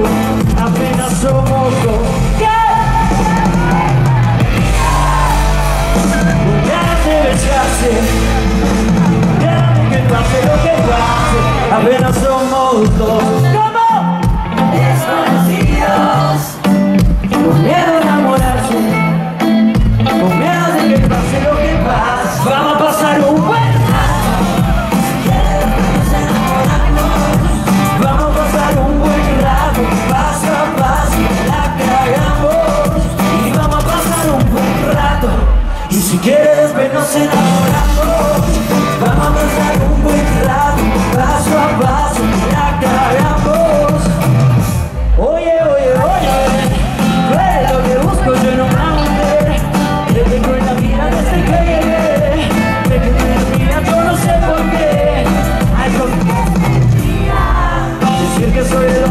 apenas somos dos. ¿Qué? Que lo que apenas somos dos. Si quieres vernos en vamos a pasar un buen rato, paso a paso, la cagamos. Oye, oye, oye, tú lo que busco, yo no me Te tengo en la vida desde este que llegué, te tengo en la vida, yo no sé por qué. Algo que me decir que soy